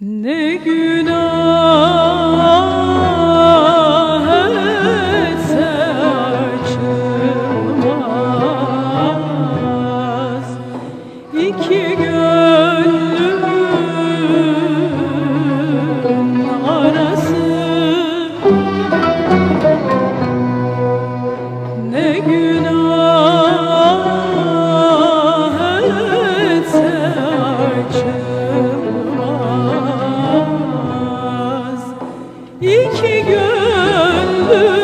Ne günah etse açılmaz. İki gönlümün arası. Ne günah gönlüm.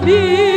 vida.